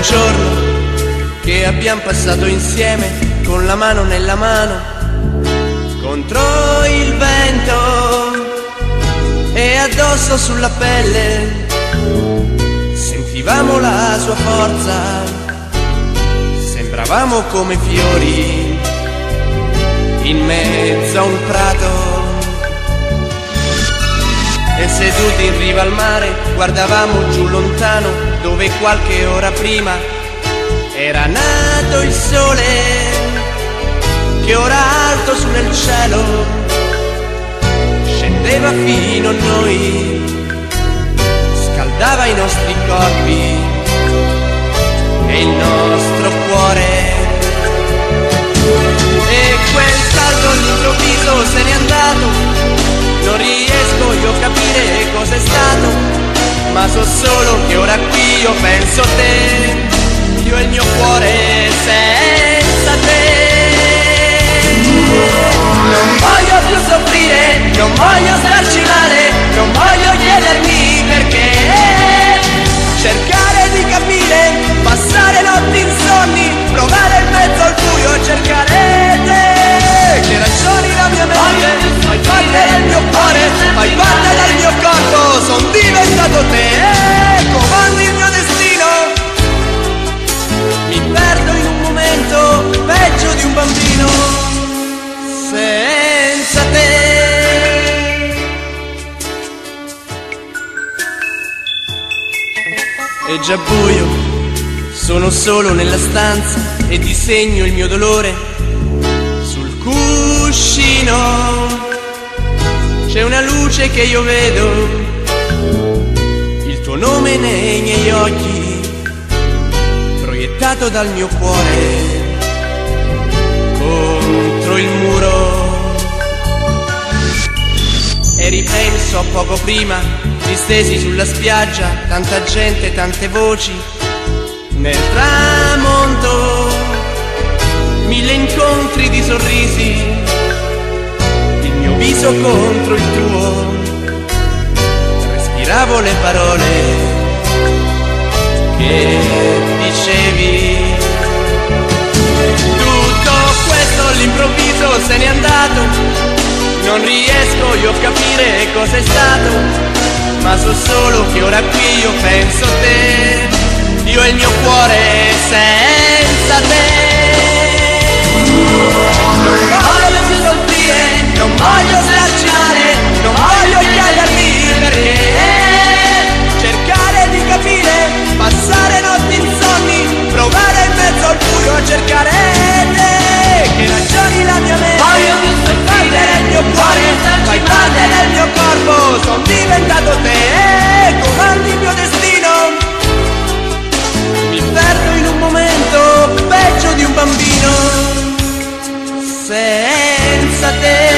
un giorno che abbiamo passato insieme con la mano nella mano contro il vento e addosso sulla pelle sentivamo la sua forza, sembravamo come fiori in mezzo a un prato. Seduti in riva al mare guardavamo giù lontano dove qualche ora prima era nato il sole. Che ora alto su nel cielo scendeva fino a noi, scaldava i nostri corpi e il nostro qui io penso a te, mio cuore senza te. Non voglio più soffrire, non voglio È già buio, sono solo nella stanza e disegno il mio dolore sul cuscino. C'è una luce che io vedo, il tuo nome nei miei occhi, proiettato dal mio cuore poco prima, distesi sulla spiaggia, tanta gente, tante voci, nel tramonto, mille incontri di sorrisi, il mio viso contro il tuo, respiravo le parole che dicevi. Tutto questo all'improvviso se n'è andato, non riesco io a capire cos'è stato, ma so solo che ora qui io penso a te, io e il mio cuore senza te. Sensatez.